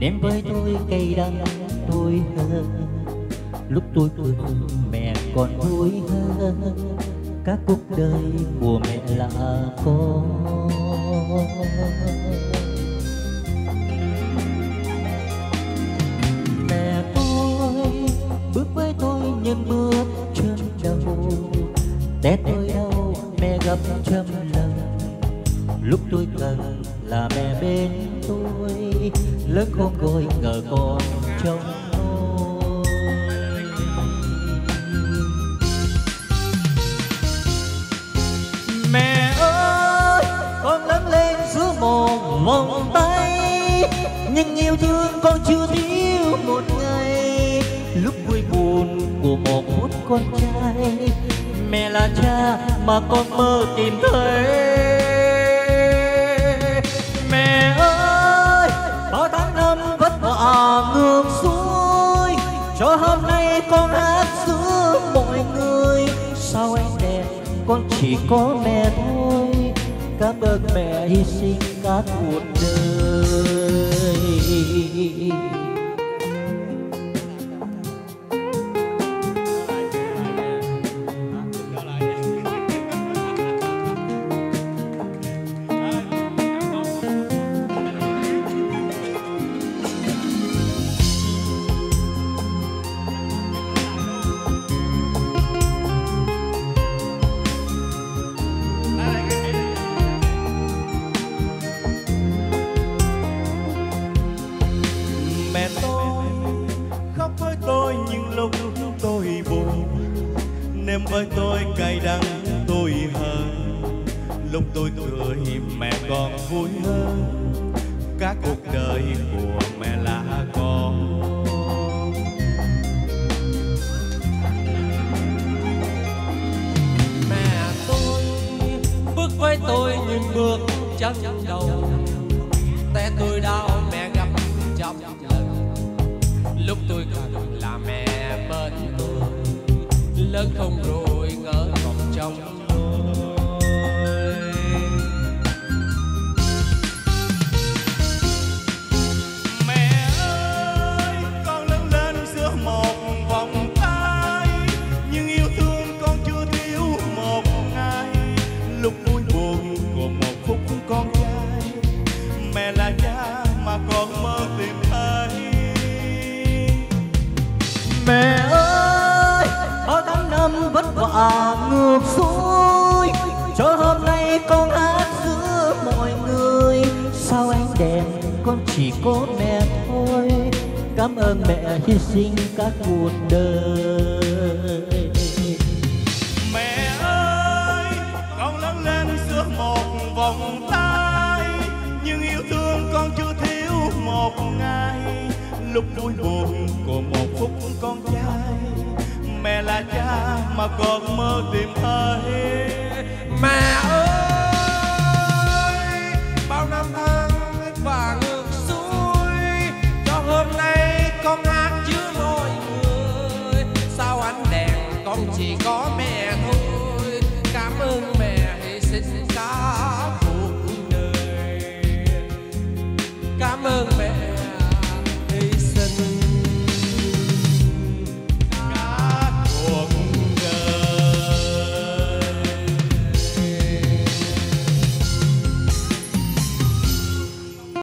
ném với tôi cây đắng tôi hơn lúc tôi tuổi mẹ còn vui hơn các cuộc đời của mẹ là con mẹ tôi, bước với tôi những bước chân đầu. Té tôi đau mẹ gặp trăm lần lúc tôi cần là mẹ bên tôi. Lớn khôn gối ngờ con trông tôi mẹ ơi, con lớn lên giữa một vòng tay, nhưng yêu thương con chưa thiếu một ngày. Lúc vui buồn của một phút con trai, mẹ là cha mà con mơ tìm thấy. Sao anh đẹp? Con chỉ có mẹ thôi. Cảm ơn mẹ hy sinh cả cuộc đời. Ném với tôi cay đắng, tôi hơn lúc tôi cười, mẹ còn vui hơn. Cả cuộc đời của mẹ là con. Mẹ tôi bước với tôi những bước chân đầu đất không rồi ngỡ còn trong. Mà ngược xuôi cho hôm nay con hát giữa mọi người. Sao anh đèn con chỉ có mẹ thôi? Cảm ơn mẹ hy sinh cả cuộc đời. Mẹ ơi, con lớn lên giữa một vòng tay Nhưng yêu thương con chưa thiếu một ngày. Lúc vui buồn của một phút con trai là cha mà con mơ tìm thấy mẹ ơi, bao năm tháng và ngược xuôi, cho hôm nay con hát chứa nỗi người. Sao ánh đèn con chỉ có mẹ thôi, cảm ơn mẹ hy sinh cao